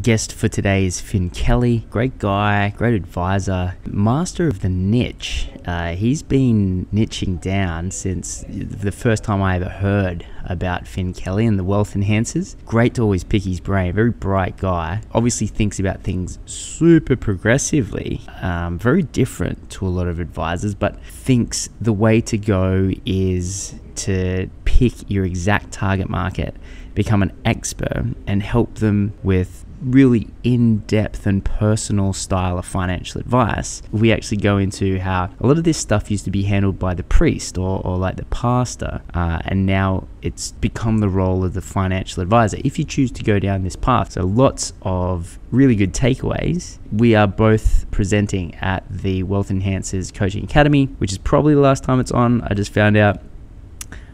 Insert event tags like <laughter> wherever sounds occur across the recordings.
Guest for today is Finn Kelly. Great guy, great advisor, master of the niche. Uh, he's been niching down since the first time I ever heard about Finn Kelly and the wealth enhancers. Great to always pick his brain. Very bright guy. Obviously thinks about things super progressively. Um, very different to a lot of advisors, but thinks the way to go is to pick your exact target market, become an expert, and help them with really in depth and personal style of financial advice, we actually go into how a lot of this stuff used to be handled by the priest or, or like the pastor, uh, and now it's become the role of the financial advisor if you choose to go down this path. So, lots of really good takeaways. We are both presenting at the Wealth Enhancers Coaching Academy, which is probably the last time it's on. I just found out.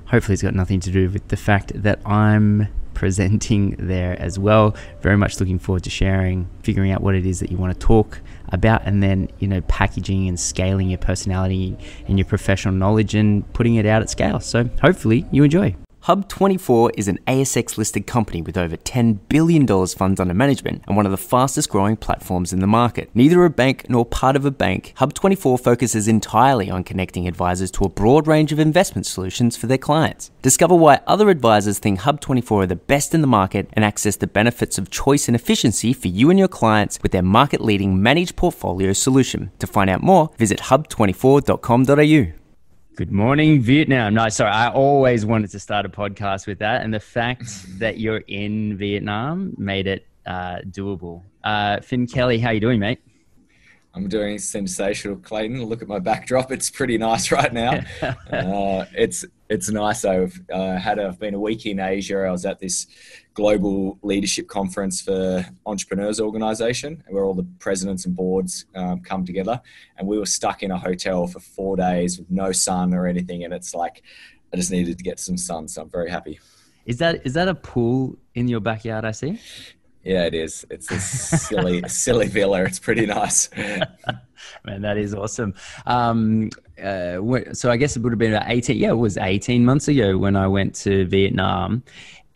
Hopefully, it's got nothing to do with the fact that I'm presenting there as well. Very much looking forward to sharing, figuring out what it is that you want to talk about, and then you know packaging and scaling your personality and your professional knowledge and putting it out at scale. So hopefully you enjoy. Hub24 is an ASX listed company with over $10 billion funds under management and one of the fastest growing platforms in the market. Neither a bank nor part of a bank, Hub24 focuses entirely on connecting advisors to a broad range of investment solutions for their clients. Discover why other advisors think Hub24 are the best in the market and access the benefits of choice and efficiency for you and your clients with their market leading managed portfolio solution. To find out more, visit hub24.com.au. Good morning, Vietnam. No, sorry, I always wanted to start a podcast with that, and the fact <laughs> that you're in Vietnam made it uh, doable. Uh, Finn Kelly, how you doing, mate? I'm doing sensational, Clayton. Look at my backdrop; it's pretty nice right now. <laughs> uh, it's it's nice. I've uh, had a, I've been a week in Asia. I was at this global leadership conference for entrepreneurs organization where all the presidents and boards um, come together and we were stuck in a hotel for four days with no sun or anything and it's like i just needed to get some sun so i'm very happy is that is that a pool in your backyard i see yeah it is. It's a <laughs> silly silly villa. It's pretty nice. <laughs> Man that is awesome. Um, uh, so I guess it would have been about 18, yeah, it was 18 months ago when I went to Vietnam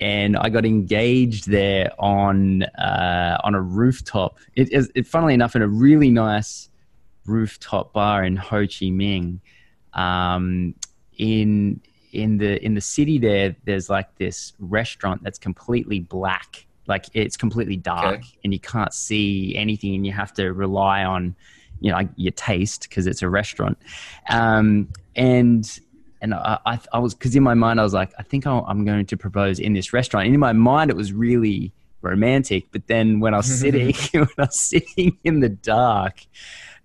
and I got engaged there on uh, on a rooftop. It, it, it, funnily enough, in a really nice rooftop bar in Ho Chi Minh. Um, in in the in the city there, there's like this restaurant that's completely black, like it's completely dark, okay. and you can't see anything, and you have to rely on you know your taste because it's a restaurant. Um, and and I, I, I was because in my mind I was like, I think I'm going to propose in this restaurant. And in my mind, it was really romantic. But then when I was <laughs> sitting, <laughs> when I was sitting in the dark,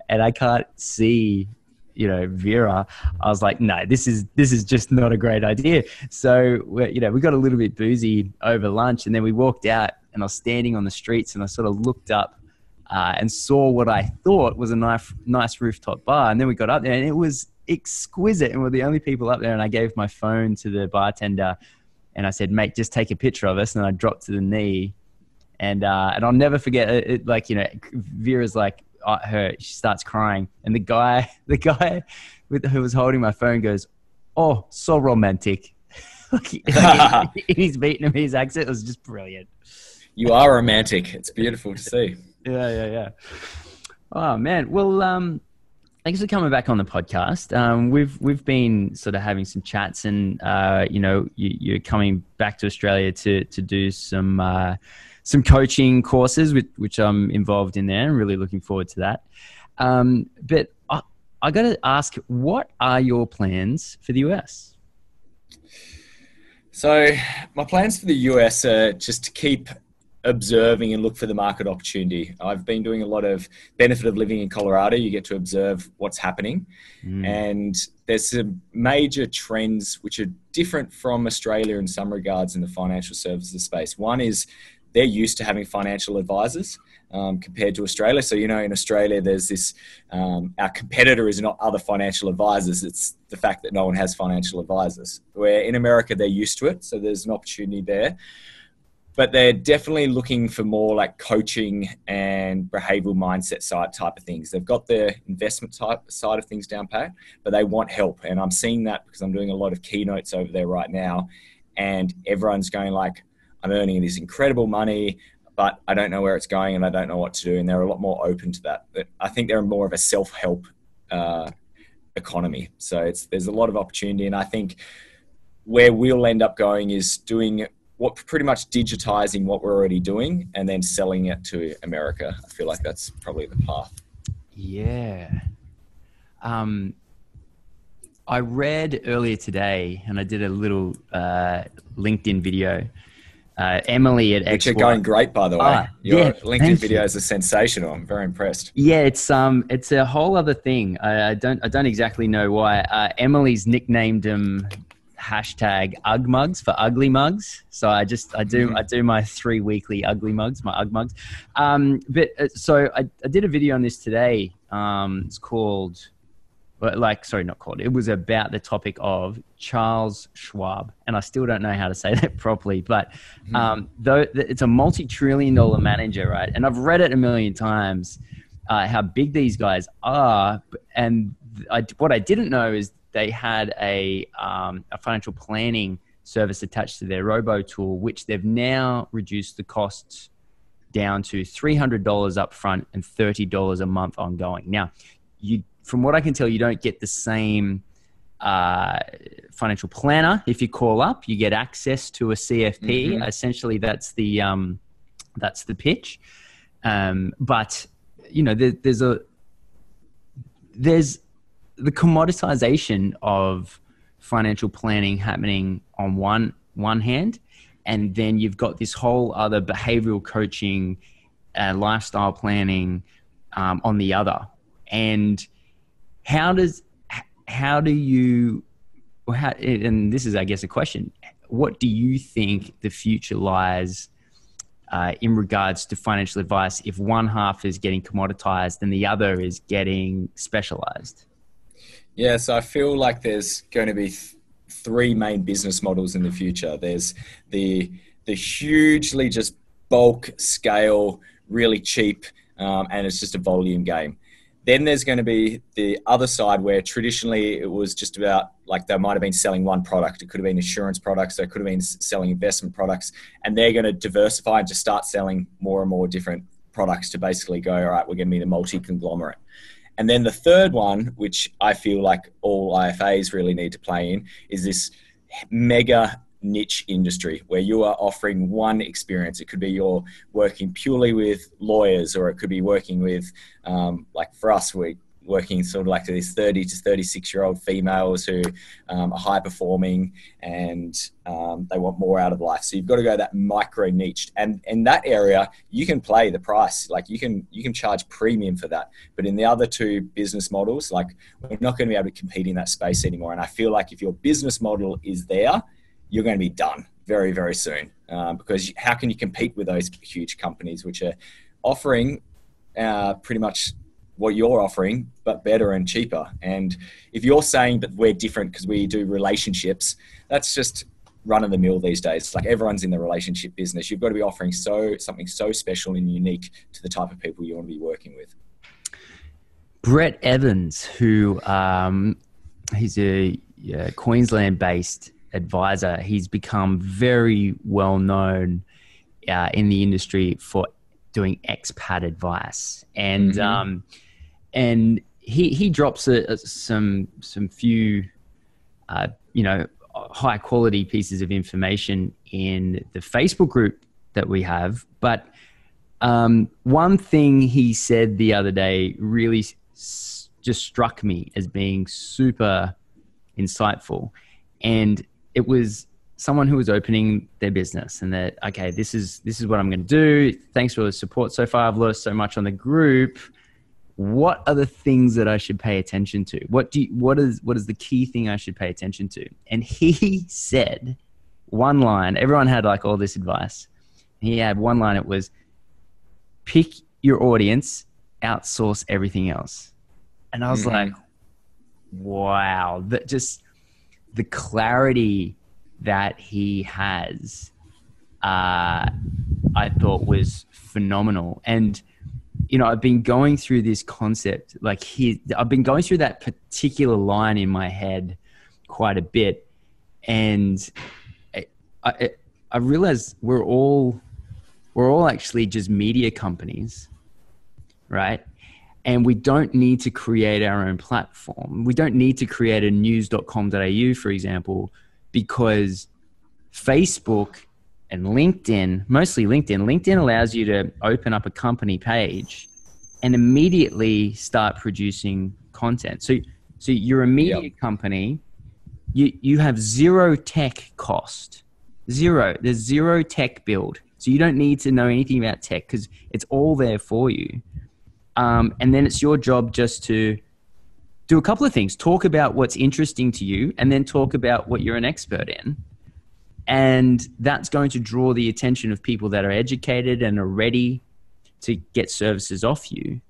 and I can't see, you know, Vera, I was like, no, this is this is just not a great idea. So you know, we got a little bit boozy over lunch, and then we walked out, and I was standing on the streets, and I sort of looked up. Uh, and saw what I thought was a nice, nice rooftop bar, and then we got up there, and it was exquisite. And we're the only people up there. And I gave my phone to the bartender and I said, mate, just take a picture of us. And I dropped to the knee. And, uh, and I'll never forget it, it, like, you know, Vera's like, her, she starts crying. And the guy, <laughs> the guy with, who was holding my phone goes, Oh, so romantic. <laughs> like, like <laughs> in his Vietnamese accent, it was just brilliant. You are romantic. It's beautiful to see. yeah, yeah, yeah. Oh man. Well, um, Thanks for coming back on the podcast. Um, we've we've been sort of having some chats, and uh, you know, you, are coming back to Australia to to do some uh, some coaching courses, which, which I'm involved in there. I'm really looking forward to that. Um, but I, I got to ask, what are your plans for the US? So my plans for the US are just to keep observing and look for the market opportunity. I've been doing a lot of benefit of living in Colorado. You get to observe what's happening, mm. and there's some major trends which are different from Australia in some regards in the financial services space. One is they're used to having financial advisors. Um, compared to Australia. So, you know, in Australia, there's this um, our competitor is not other financial advisors, it's the fact that no one has financial advisors. Where in America, they're used to it. So, there's an opportunity there but they're definitely looking for more like coaching and behavioral mindset side type of things. They've got the investment type side of things down pat, but they want help. And I'm seeing that because I'm doing a lot of keynotes over there right now. And everyone's going like, I'm earning this incredible money. but I don't know where it's going and I don't know what to do. And they're a lot more open to that. I think they're more of a self help uh, economy. So it's there's a lot of opportunity, and I think where we'll end up going is doing what pretty much digitizing what we're already doing and then selling it to America. I feel like that's probably the path. Yeah. Um, I read earlier today, and I did a little uh, LinkedIn video. Uh, Emily at X. Which are going great, by the way. Ah, Your yeah, LinkedIn videos are sensational. I'm very impressed. Yeah, it's um, it's a whole other thing. I, I don't, I don't exactly know why. Uh, Emily's nicknamed them hashtag Ugg mugs for ugly mugs. So I just I do mm-hmm. I do my three weekly ugly mugs, my Ugg mugs. Um, but uh, so I, I did a video on this today. Um, it's called like sorry not called. It was about the topic of charles schwab and i still don't know how to say <laughs> that properly but mm-hmm. um, though it's a multi-trillion dollar manager right? And i've read it a million times uh, how big these guys are and I, what i didn't know is they had a, um, a financial planning service attached to their robo tool which they've now reduced the costs down to $300 up front and $30 a month ongoing. Now you from what I can tell, you don't get the same uh, financial planner if you call up. You get access to a CFP. Mm-hmm. Essentially, that's the um, that's the pitch. Um, but you know, there, there's a there's the commoditization of financial planning happening on one one hand, and then you've got this whole other behavioral coaching, uh, lifestyle planning um, on the other, and how does how do you how, and this is i guess a question. What do you think the future lies uh, in regards to financial advice? If one half is getting commoditized and the other is getting specialized. Yeah so i feel like there's going to be th- three main business models in the future. There's the the hugely just bulk scale really cheap um, and it's just a volume game then there's going to be the other side where traditionally it was just about like they might have been selling one product. It could have been insurance products, they could have been selling investment products, and they're going to diversify and just start selling more and more different products to basically go, all right, we're going to be the multi conglomerate. And then the third one, which I feel like all IFAs really need to play in, is this mega niche industry where you are offering one experience. It could be you're working purely with lawyers, or it could be working with, um, like for us, we're working sort of like these 30 to 36 year old females who um, are high performing and um, they want more out of life. So you've got to go that micro niche and in that area you can play the price. Like you can you can charge premium for that. But in the other two business models like we're not going to be able to compete in that space anymore. And i feel like if your business model is there you're going to be done very, very soon. Um, because how can you compete with those huge companies which are offering uh, pretty much what you're offering, but better and cheaper? And if you're saying that we're different because we do relationships, that's just run of the mill these days. Like everyone's in the relationship business. You've got to be offering so something so special and unique to the type of people you want to be working with. Brett Evans, who um, he's a Queensland-based advisor. He's become very well known uh, in the industry for doing expat advice, and mm-hmm. um, and he he drops a, a, some some few uh, you know high quality pieces of information in the Facebook group that we have, but. Um, one thing he said the other day really s- just struck me as being super insightful. And it was someone who was opening their business and that okay this is this is what i'm going to do. Thanks for the support so far. I've learned so much on the group. What are the things that i should pay attention to? What do you, what is what is the key thing i should pay attention to? And he <laughs> said one line everyone had like all this advice. He had one line it was pick your audience outsource everything else. And i was mm-hmm. like wow. That just the clarity that he has, uh, I thought was phenomenal. And you know, I've been going through this concept, like he, I've been going through that particular line in my head quite a bit, and I, I, I realize we're all we're all actually just media companies, right? And we don't need to create our own platform. We don't need to create a news.com.au, for example, because Facebook and LinkedIn, mostly LinkedIn, LinkedIn allows you to open up a company page and immediately start producing content. So, so you're a media yep. company, you, you have zero tech cost, zero. There's zero tech build. So you don't need to know anything about tech because it's all there for you. Um, and then it's your job just to do a couple of things talk about what's interesting to you and then talk about what you're an expert in and that's going to draw the attention of people that are educated and are ready to get services off you.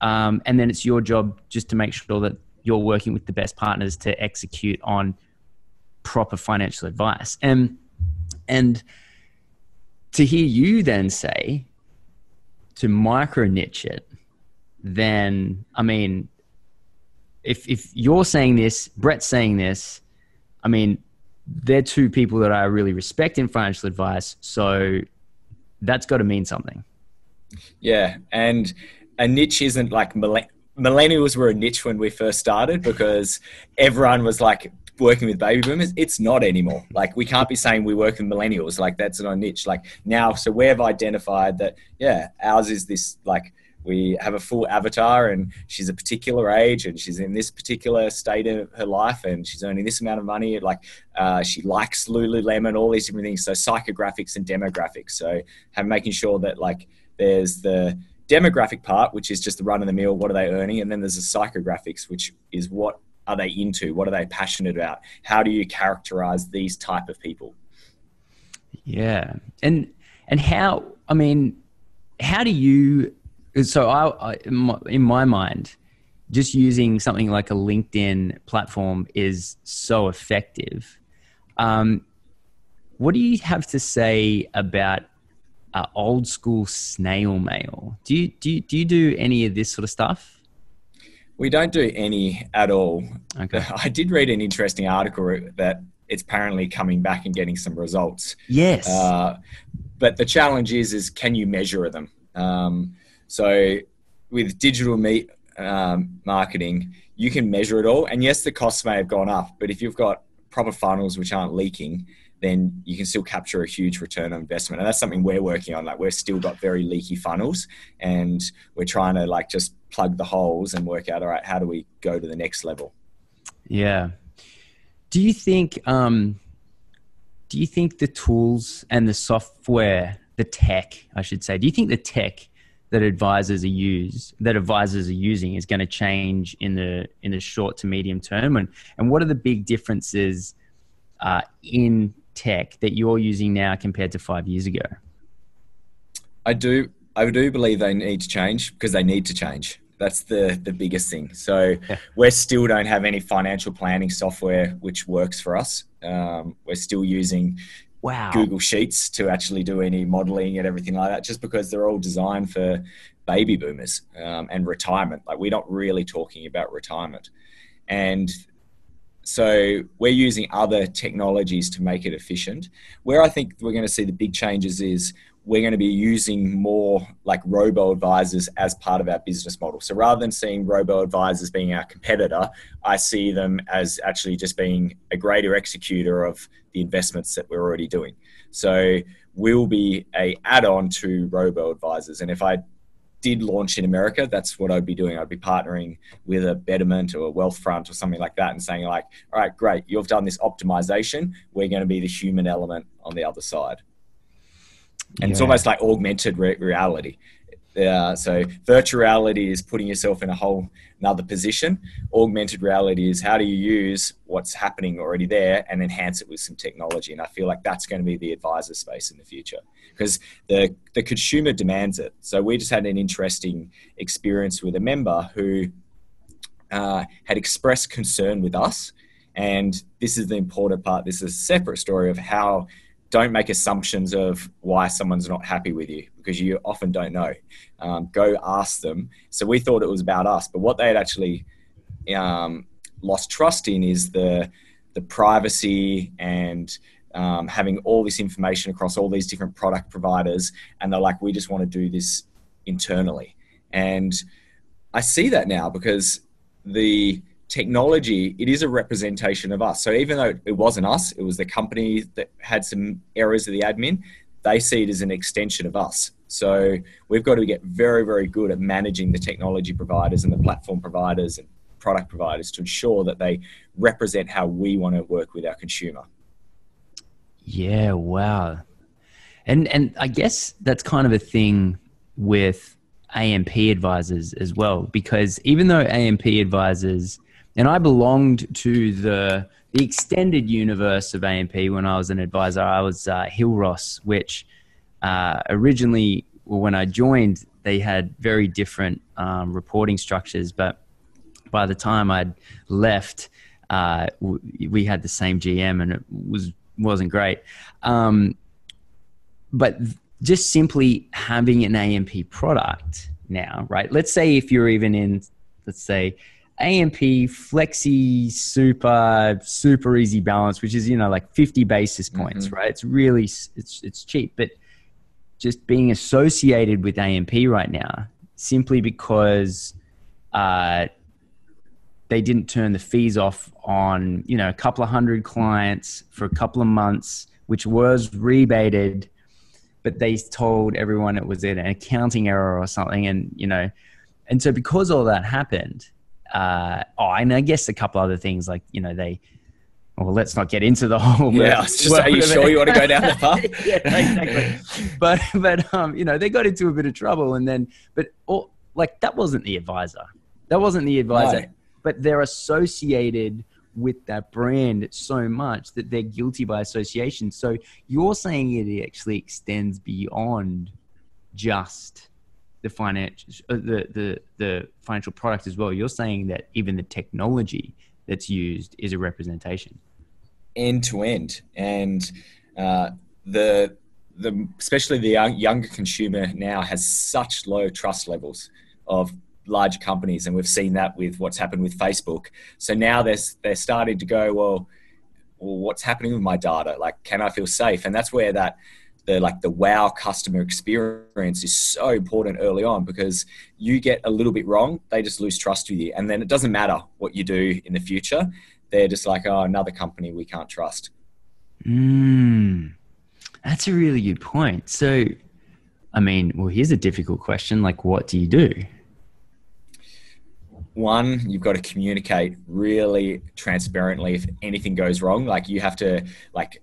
Um, and then it's your job just to make sure that you're working with the best partners to execute on proper financial advice. And and to hear you then say to micro niche it, then I mean, if if you're saying this, Brett's saying this, I mean, they're two people that I really respect in financial advice. So that's got to mean something. Yeah. And a niche isn't like millennials were a niche when we first started because everyone was like working with baby boomers. It's not anymore. Like we can't be saying we work with millennials. Like that's not a niche. Like now, so we've identified that, yeah, ours is this like – we have a full avatar and she's a particular age and she's in this particular state of her life and she's earning this amount of money. Like uh, she likes lululemon all these different things. So psychographics and demographics. So have making sure that like there's the demographic part which is just the run of the mill what are they earning? And then there's the psychographics which is what are they into? What are they passionate about? How do you characterize these type of people? Yeah. And and how i mean how do you so I, I in, my, in my mind, just using something like a LinkedIn platform is so effective. Um, what do you have to say about uh, old school snail mail? Do you, do you do you do any of this sort of stuff? We don't do any at all. Okay. <laughs> I did read an interesting article that it's apparently coming back and getting some results. Yes. Uh, but the challenge is, is can you measure them? Um, so with digital meat um, marketing, you can measure it all. And yes, the costs may have gone up, but if you've got proper funnels which aren't leaking, then you can still capture a huge return on investment. And that's something we're working on. Like we're still got very leaky funnels and we're trying to like just plug the holes and work out, all right, how do we go to the next level? Yeah. Do you think, um, do you think the tools and the software, the tech, I should say, do you think the tech that advisors are use that advisors are using is going to change in the in the short to medium term. And and what are the big differences uh, in tech that you're using now compared to five years ago? I do i do believe they need to change because they need to change. That's the the biggest thing. So yeah. we still don't have any financial planning software which works for us. Um, we're still using wow. Google Sheets to actually do any modeling and everything like that, just because they're all designed for baby boomers um, and retirement. Like we're not really talking about retirement, and so we're using other technologies to make it efficient. Where I think we're going to see the big changes is we're going to be using more like robo advisors as part of our business model. So rather than seeing robo advisors being our competitor, I see them as actually just being a greater executor of the investments that we're already doing. So we'll be a add-on to robo advisors. And if I did launch in America, that's what I'd be doing. I'd be partnering with a Betterment or a Wealthfront or something like that and saying like, all right, great, you've done this optimization. We're going to be the human element on the other side and yeah. it's almost like augmented re- reality. Uh, so virtual reality is putting yourself in a whole another position. Augmented reality is how do you use what's happening already there and enhance it with some technology. And I feel like that's going to be the advisor space in the future because the the consumer demands it. So we just had an interesting experience with a member who uh, had expressed concern with us, and this is the important part. This is a separate story of how don't make assumptions of why someone's not happy with you because you often don't know. Um, go ask them. So we thought it was about us, but what they had actually um, lost trust in is the the privacy and um, having all this information across all these different product providers, and they're like, we just want to do this internally. And I see that now because the technology it is a representation of us. So even though it wasn't us it was the company that had some errors of the admin they see it as an extension of us. So we've got to get very very good at managing the technology providers and the platform providers and product providers to ensure that they represent how we want to work with our consumer. Yeah wow. And and i guess that's kind of a thing with amp advisors as well because even though amp advisors and I belonged to the the extended universe of AMP when I was an advisor. I was uh, Hillross, which uh, originally, when I joined, they had very different um, reporting structures. But by the time I'd left, uh, we had the same GM, and it was wasn't great. Um, but just simply having an AMP product now, right? Let's say if you're even in, let's say AMP Flexi Super Super Easy Balance, which is you know like 50 basis points, mm-hmm. right? It's really it's it's cheap, but just being associated with AMP right now simply because uh, they didn't turn the fees off on you know a couple of hundred clients for a couple of months, which was rebated, but they told everyone it was an accounting error or something, and you know, and so because all that happened uh, oh, and I guess a couple other things like you know they. Well, let's not get into the <laughs> whole. Yeah, just, are you sure you want to go down the path? <laughs> yeah, exactly. but but um, you know, they got into a bit of trouble, and then but oh, like that wasn't the advisor. That wasn't the advisor. No. But they're associated with that brand so much that they're guilty by association. So you're saying it actually extends beyond just the financial uh, the, the the financial product as well. You're saying that even the technology that's used is a representation. End to end. And uh, the the especially the young, younger consumer now has such low trust levels of large companies. And we've seen that with what's happened with Facebook. So now they're they're starting to go well well what's happening with my data? Like can I feel safe? And that's where that the like the wow customer experience is so important early on because you get a little bit wrong, they just lose trust with you, and then it doesn't matter what you do in the future. They're just like, oh, another company we can't trust. Mm, that's a really good point. So, I mean, well, here's a difficult question. Like, what do you do? one you've got to communicate really transparently if anything goes wrong like you have to like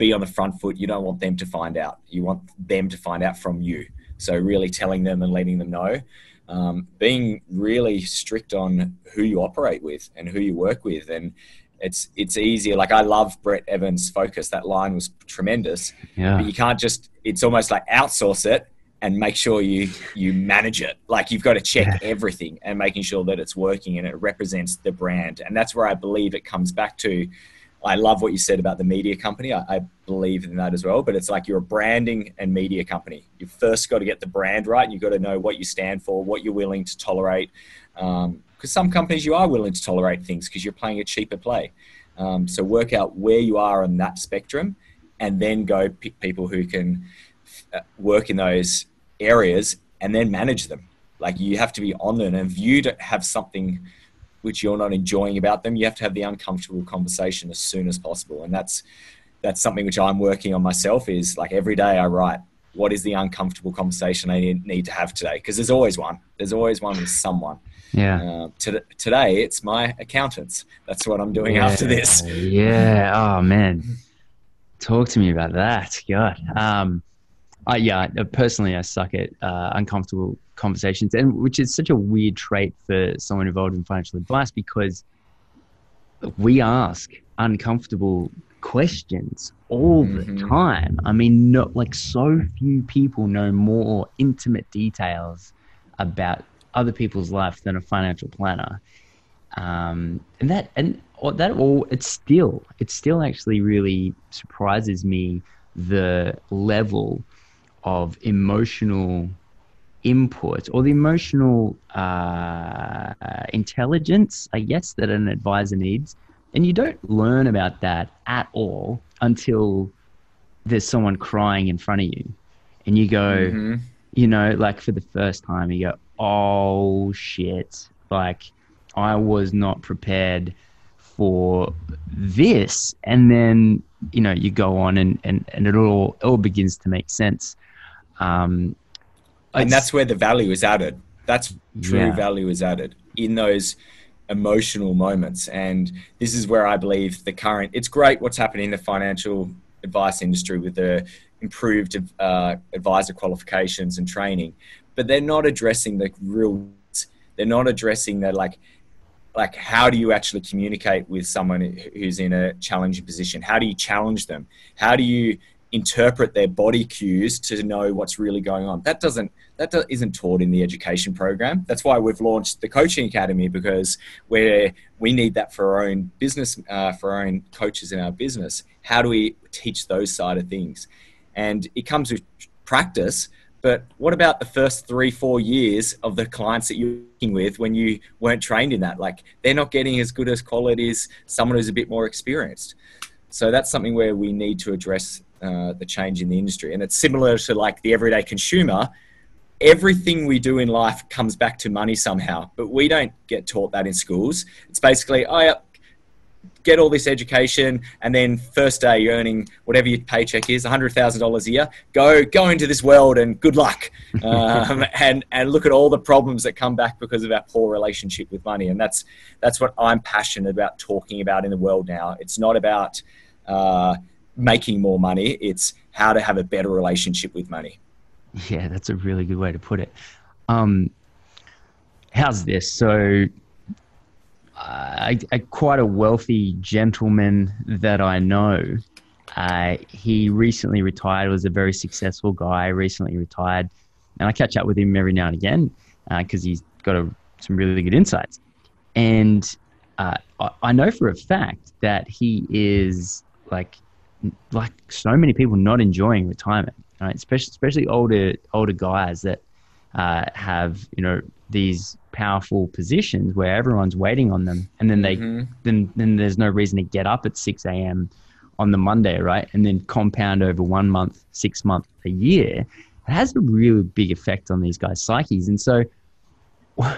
be on the front foot. You don't want them to find out. You want them to find out from you. So really telling them and letting them know. Um, being really strict on who you operate with and who you work with, and it's it's easier. Like I love Brett Evans' focus. That line was tremendous. Yeah. But you can't just. It's almost like outsource it and make sure you you manage it. Like you've got to check yeah. everything and making sure that it's working and it represents the brand. And that's where I believe it comes back to I love what you said about the media company. I, I, believe in that as well. But it's like you're a branding and media company. You've first got to get the brand right. And you've got to know what you stand for, what you're willing to tolerate. Because um, some companies you are willing to tolerate things because you're playing a cheaper play. Um, so work out where you are on that spectrum, and then go pick people who can uh, work in those areas and then manage them. Like you have to be on them, and if you don't have something which you're not enjoying about them, you have to have the uncomfortable conversation as soon as possible. And that's that's something which I'm working on myself. Is like every day I write, what is the uncomfortable conversation I need to have today? Because there's always one. There's always one with someone. Yeah. Uh, to, today it's my accountants. That's what I'm doing yeah. after this. Yeah. Oh man, talk to me about that. God. Um, I, yeah. Personally, I suck at uh, uncomfortable conversations, and which is such a weird trait for someone involved in financial advice because we ask uncomfortable questions all mm-hmm. the time. I mean, not like so few people know more intimate details about other people's life than a financial planner. Um, and that and that all it's still it still actually really surprises me the level of emotional input or the emotional uh, intelligence, I guess, that an advisor needs. And you don't learn about that at all until there's someone crying in front of you. And you go mm-hmm. you know like for the first time you go oh shit. Like i was not prepared for this. And then you know you go on and and, and it all it all begins to make sense um and that's where the value is added that's true yeah. value is added in those emotional moments. And this is where I believe the current, it's great what's happening in the financial advice industry with the improved uh, advisor qualifications and training, but they're not addressing the real, they're not addressing the like, like how do you actually communicate with someone who's in a challenging position? How do you challenge them? How do you interpret their body cues to know what's really going on. That doesn't that isn't taught in the education program. That's why we've launched the coaching academy because we we need that for our own business, uh, for our own coaches in our business. How do we teach those side of things? And it comes with practice. But what about the first three, four years of the clients that you're working with when you weren't trained in that? Like they're not getting as good as quality as someone who's a bit more experienced. So that's something where we need to address uh, the change in the industry. And it's similar to like the everyday consumer. Everything we do in life comes back to money somehow, but we don't get taught that in schools. It's basically, oh, yeah, get all this education, and then first day you're earning whatever your paycheck is, hundred thousand dollars a year. Go go into this world and good luck, <laughs> um, and and look at all the problems that come back because of our poor relationship with money. And that's that's what I'm passionate about talking about in the world now. It's not about uh, making more money. It's how to have a better relationship with money. Yeah, that's a really good way to put it. Um, how's this? So, uh, quite a wealthy gentleman that I know. Uh, he recently retired. Was a very successful guy. Recently retired, and I catch up with him every now and again because uh, he's got a, some really good insights. And uh, I, I know for a fact that he is like like so many people not enjoying retirement, right? Especially especially older older guys that uh, have you know these powerful positions where everyone's waiting on them, and then they mm-hmm. then then there's no reason to get up at six a.m. on the Monday, right? And then compound over one month, six month, a year. It has a really big effect on these guys' psyches, and so. <laughs>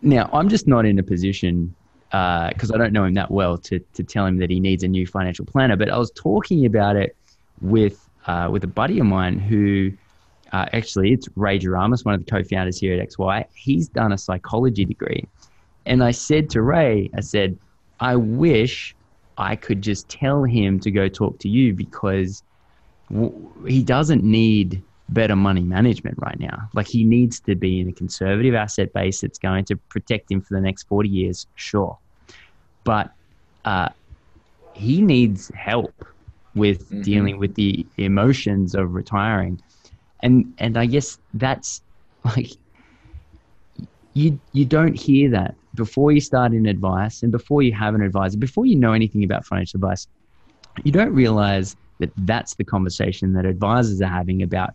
Now, I'm just not in a position because uh, I don't know him that well to to tell him that he needs a new financial planner. But I was talking about it with uh, with a buddy of mine who uh, actually it's Ray Jaramas, one of the co-founders here at XY. He's done a psychology degree, and I said to Ray, I said, I wish I could just tell him to go talk to you because w- he doesn't need better money management right now. Like he needs to be in a conservative asset base that's going to protect him for the next 40 years, sure. But uh, he needs help with mm-hmm. dealing with the emotions of retiring. And and I guess that's like you you don't hear that before you start in advice and before you have an advisor, before you know anything about financial advice, you don't realize that that's the conversation that advisors are having about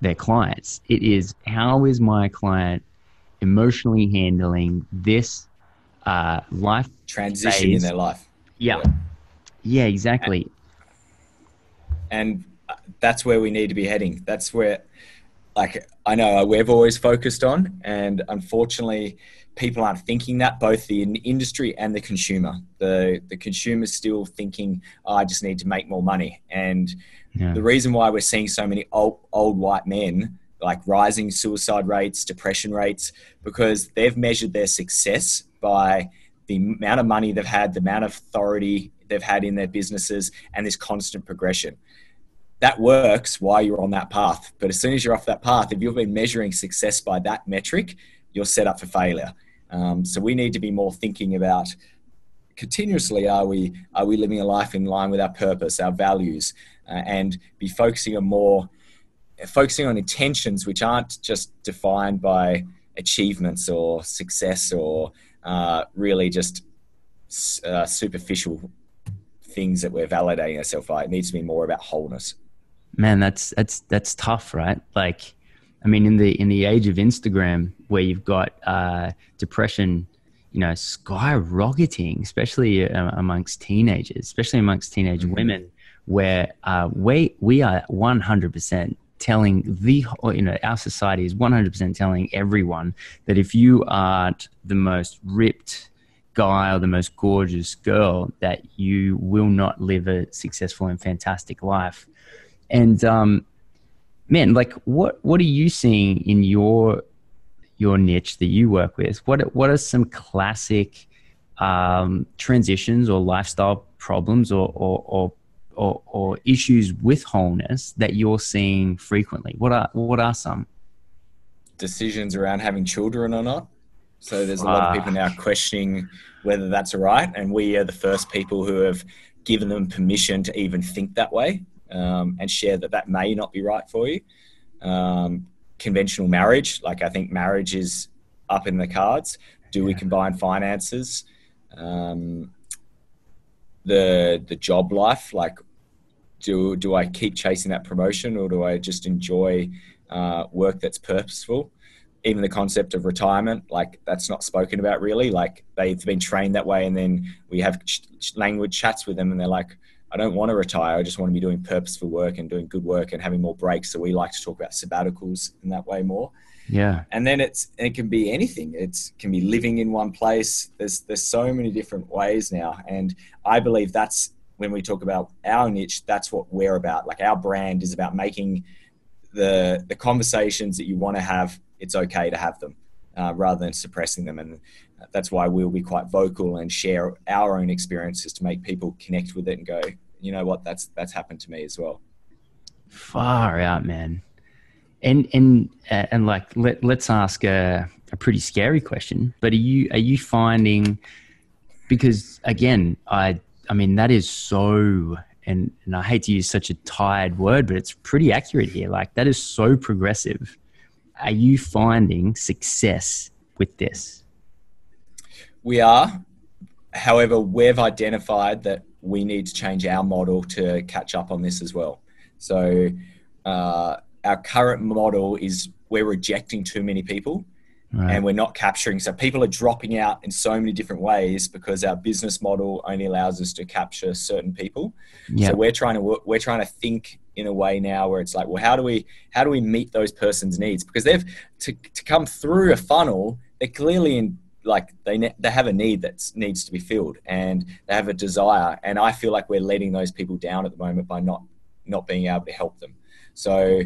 their clients. It is how is my client emotionally handling this uh, life transition phase? in their life? Yeah, yeah, yeah exactly. And, and that's where we need to be heading. That's where, like, I know we've always focused on, and unfortunately, people aren't thinking that both the industry and the consumer. The the consumer's still thinking oh, i just need to make more money. And yeah. the reason why we're seeing so many old, old white men like rising suicide rates depression rates because they've measured their success by the amount of money they've had the amount of authority they've had in their businesses and this constant progression that works while you're on that path but as soon as you're off that path if you've been measuring success by that metric you're set up for failure um, so we need to be more thinking about continuously are we are we living a life in line with our purpose, our values, uh, and be focusing on more focusing on intentions which aren't just defined by achievements or success or uh, really just uh, superficial things that we're validating ourselves by. It needs to be more about wholeness. Man, that's that's that's tough, right? Like I mean, in the in the age of Instagram, where you've got uh, depression you know, skyrocketing, especially uh, amongst teenagers, especially amongst teenage mm-hmm. women, where uh, we we are one hundred percent telling the you know our society is one hundred percent telling everyone that if you aren't the most ripped guy or the most gorgeous girl, that you will not live a successful and fantastic life. And um, man, like what what are you seeing in your your niche that you work with, what what are some classic um, transitions or lifestyle problems or, or, or or, or, issues with wholeness that you're seeing frequently? What are what are some decisions around having children or not? So there's a lot of people now questioning whether that's right, and we are the first people who have given them permission to even think that way um, and share that that may not be right for you. Um, conventional marriage. Like I think marriage is up in the cards. Do we combine finances? Um, the the job life, like do do I keep chasing that promotion or do I just enjoy uh, work that's purposeful? Even the concept of retirement, like that's not spoken about really. Like they've been trained that way, and then we have ch- language chats with them, and they're like, I don't want to retire. I just want to be doing purposeful work and doing good work and having more breaks. So we like to talk about sabbaticals in that way more. Yeah. And then it's it can be anything. It can be living in one place. There's there's so many different ways now, and I believe that's when we talk about our niche. That's what we're about. Like our brand is about making the the conversations that you want to have. It's okay to have them, uh, rather than suppressing them. And that's why we'll be quite vocal and share our own experiences to make people connect with it and go, you know what, that's that's happened to me as well. Far out, man. And and uh, and like let let's ask a, a pretty scary question. But are you are you finding because again, I I mean that is so and, and I hate to use such a tired word, but it's pretty accurate here. Like that is so progressive. Are you finding success with this? We are. However, we've identified that we need to change our model to catch up on this as well. So, uh, our current model is we're rejecting too many people right. and we're not capturing. So, people are dropping out in so many different ways because our business model only allows us to capture certain people. Yep. So, we're trying to we're trying to think in a way now where it's like, well, how do we how do we meet those person's needs? Because they've to, to come through a funnel, they're clearly in like they ne- they have a need that needs to be filled and they have a desire and i feel like we're letting those people down at the moment by not not being able to help them so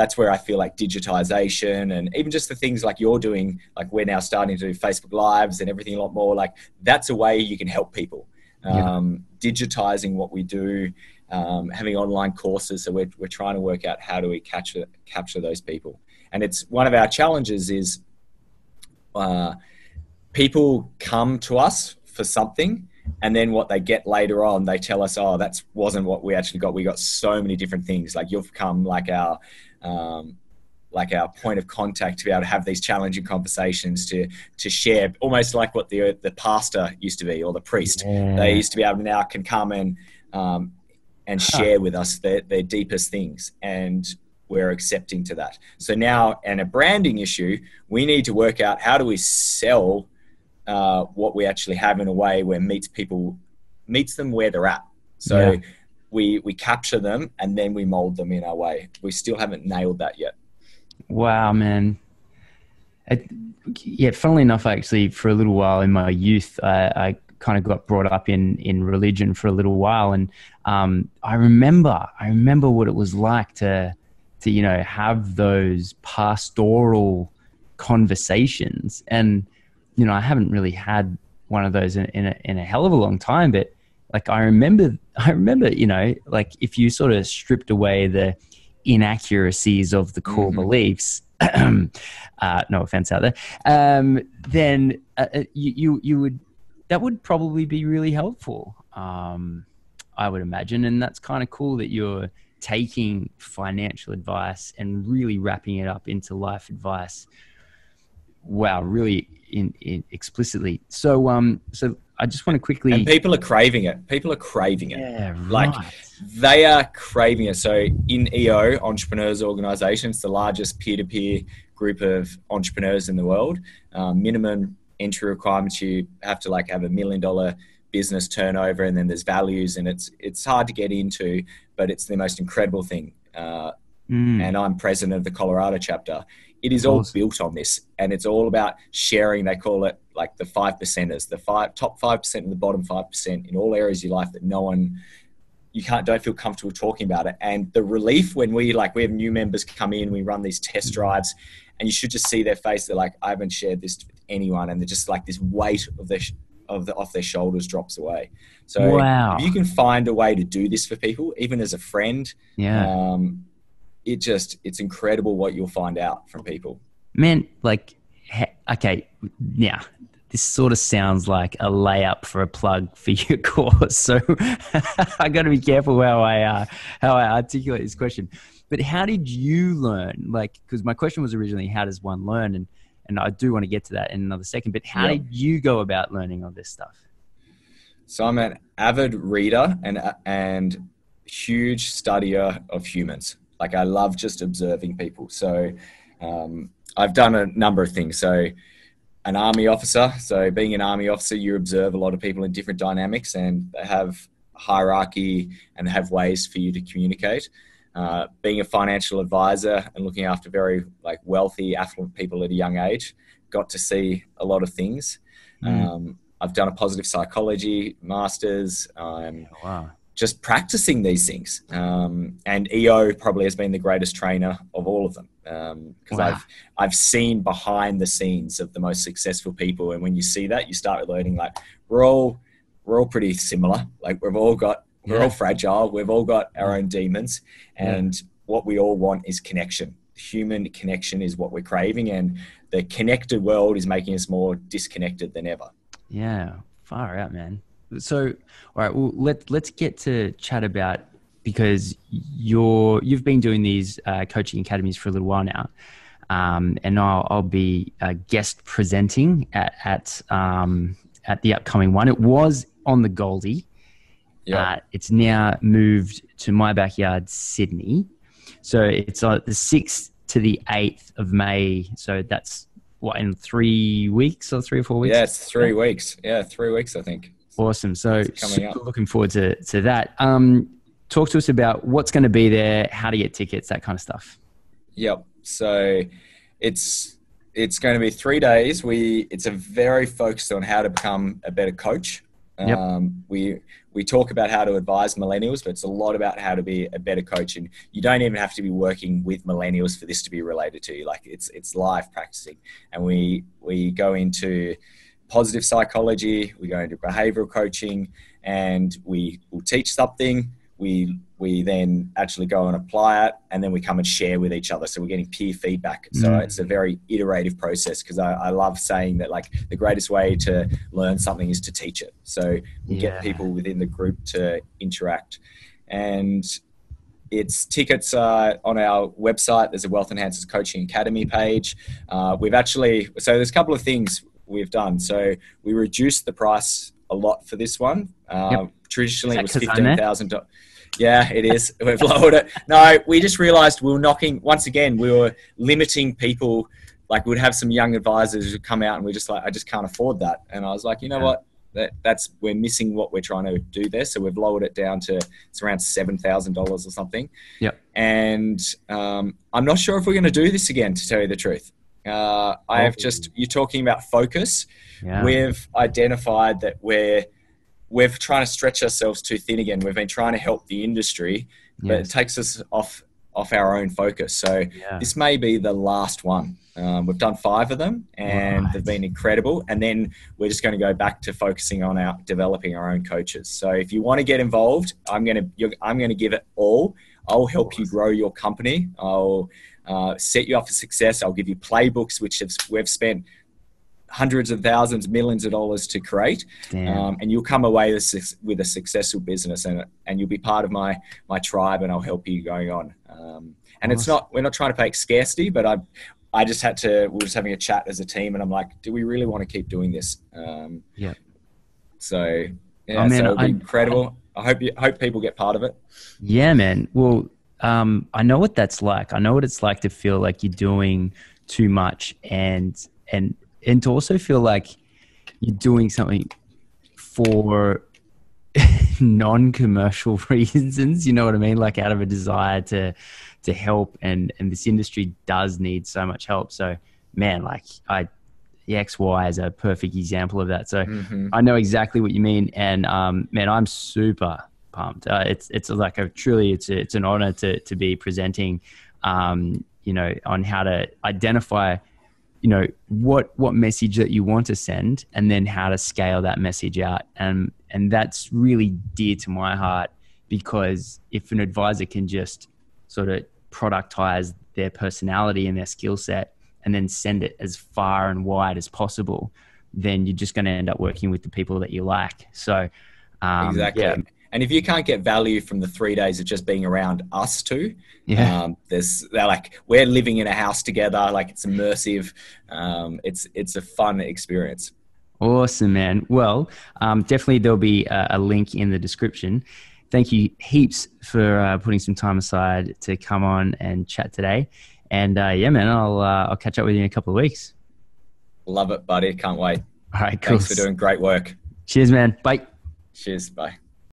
that's where i feel like digitization and even just the things like you're doing like we're now starting to do facebook lives and everything a lot more like that's a way you can help people. Yeah. um, digitizing what we do um, having online courses. So we're, we're trying to work out how do we capture capture those people. And it's one of our challenges is uh, people come to us for something and then what they get later on they tell us oh that wasn't what we actually got. We got so many different things. Like you've come like our um, like our point of contact to be able to have these challenging conversations to to share almost like what the the pastor used to be or the priest yeah. they used to be able to now can come and um, and huh. share with us their, their deepest things and we're accepting to that so now and a branding issue we need to work out how do we sell uh, what we actually have in a way where meets people meets them where they're at. So yeah. We we capture them and then we mold them in our way. We still haven't nailed that yet. Wow, man. Yeah, funnily enough, actually, for a little while in my youth, I, I kind of got brought up in in religion for a little while, and um, I remember I remember what it was like to to you know have those pastoral conversations and you know, I haven't really had one of those in, in, a, in a hell of a long time, but like I remember, <laughs> I remember, you know, like if you sort of stripped away the inaccuracies of the core mm-hmm. beliefs, <clears throat> uh, no offense out there, um, then uh, uh, you, you, you would, that would probably be really helpful. Um, I would imagine. And that's kind of cool that you're taking financial advice and really wrapping it up into life advice. Wow, really in, in explicitly. So, um, so I just want to quickly. And people are craving it. People are craving it. Yeah, right. Like they are craving it. So in EO, Entrepreneurs Organization, it's the largest peer-to-peer group of entrepreneurs in the world. Um, minimum entry requirements. You have to like have a million dollar business turnover, and then there's values, and it's it's hard to get into, but it's the most incredible thing. Uh, mm. And I'm president of the Colorado chapter. It is all built on this, and it's all about sharing. They call it like the five percenters, the five top five percent and the bottom five percent in all areas of your life that no one you can't don't feel comfortable talking about it. And the relief when we like we have new members come in, we run these test drives, and you should just see their face. They're like, I haven't shared this with anyone, and they're just like this weight of their of the off their shoulders drops away. So wow. if you can find a way to do this for people, even as a friend, yeah. Um, it just it's incredible what you'll find out from people. Man, like okay, yeah, this sort of sounds like a layup for a plug for <laughs> your course. So <laughs> I got to be careful how I uh, how I articulate this question. But how did you learn? Like, because my question was originally, how does one learn? And and I do want to get to that in another second. But how did you go about learning all this stuff? So I'm an avid reader and and huge studier of humans. Like I love just observing people. So um, I've done a number of things. So an army officer. So being an army officer, you observe a lot of people in different dynamics, and they have hierarchy and have ways for you to communicate. Uh, being a financial advisor and looking after very like wealthy, affluent people at a young age, got to see a lot of things. Mm. Um, I've done a positive psychology masters. Um, wow just practicing these things. Um, and EO probably has been the greatest trainer of all of them because um, wow. I've I've seen behind the scenes of the most successful people, and when you see that, you start learning like we're all we're all pretty similar. Like we've all got we're yeah. all fragile. We've all got our own demons, and yeah. what we all want is connection. Human connection is what we're craving, and the connected world is making us more disconnected than ever. Yeah, far out, man so all right well let, let's get to chat about because you're you've been doing these uh, coaching academies for a little while now. Um, and I'll, I'll be uh, guest presenting at at, um, at the upcoming one. It was on the goldie. Yeah. Uh, it's now moved to my backyard sydney. So it's uh, the 6th to the 8th of may. So that's what in three weeks or three or four weeks? Yeah it's three weeks. Yeah three weeks i think Awesome. So looking forward to, to that. Um, talk to us about what's going to be there, how to get tickets, that kind of stuff. Yep. So it's it's going to be three days. We it's a very focused on how to become a better coach. Yep. Um, we we talk about how to advise millennials, but it's a lot about how to be a better coach. And you don't even have to be working with millennials for this to be related to you. Like it's it's live practicing, and we we go into positive psychology, we go into behavioral coaching, and we will teach something. We we then actually go and apply it, and then we come and share with each other. So we're getting peer feedback. So mm. it's a very iterative process because I, I, love saying that like the greatest way to learn something is to teach it. So we yeah. get people within the group to interact, and it's tickets uh, on our website. There's a Wealth Enhancers Coaching Academy page. Uh, we've actually so there's a couple of things we've done. So we reduced the price a lot for this one. Uh, yep. Traditionally, it was fifteen thousand. Yeah, it is. <laughs> We've lowered it. No, we just realised we were knocking once again. We were limiting people. Like we'd have some young advisors who come out, and we're just like, I just can't afford that. And I was like, you know yeah. what? That, that's we're missing what we're trying to do there. So we've lowered it down to it's around seven thousand dollars or something. Yep. And um, I'm not sure if we're going to do this again. To tell you the truth, uh, I have just you're talking about focus. Yeah. We've identified that we're we're trying to stretch ourselves too thin again. We've been trying to help the industry, but yes. it takes us off off our own focus. So yeah. this may be the last one. Um, we've done five of them, and right. they've been incredible. And then we're just going to go back to focusing on our developing our own coaches. So if you want to get involved, I'm going to I'm going to give it all. I'll help you grow your company. I'll uh, set you up for success. I'll give you playbooks, which have, we've spent hundreds of thousands, millions of dollars to create, um, and you'll come away with, with, a successful business, and and you'll be part of my my tribe, and I'll help you going on. Um, and awesome. it's not we're not trying to fake scarcity, but I I just had to we were just having a chat as a team, and I'm like, do we really want to keep doing this? Um, yeah. So yeah, I mean, so incredible. I, I hope you hope people get part of it. Yeah, man. Well, um, I know what that's like. I know what it's like to feel like you're doing too much and and and to also feel like you're doing something for <laughs> non-commercial <laughs> reasons you know what i mean like out of a desire to to help and and this industry does need so much help so man like i the xy is a perfect example of that so mm-hmm. i know exactly what you mean and um man i'm super pumped. Uh, it's it's like a truly it's a, it's an honor to to be presenting um you know on how to identify you know what what message that you want to send and then how to scale that message out. And and that's really dear to my heart because if an advisor can just sort of productize their personality and their skill set and then send it as far and wide as possible then you're just going to end up working with the people that you like. So um, exactly. yeah and if you can't get value from the three days of just being around us two, yeah, um, there's they're like we're living in a house together. Like it's immersive. Um, it's it's a fun experience. Awesome, man. Well, um, definitely there'll be a, a, link in the description. Thank you heaps for uh, putting some time aside to come on and chat today. And uh, yeah, man, I'll uh, I'll catch up with you in a couple of weeks. Love it, buddy. Can't wait. All right, cool. Thanks for doing great work. Cheers, man. Bye. Cheers. Bye.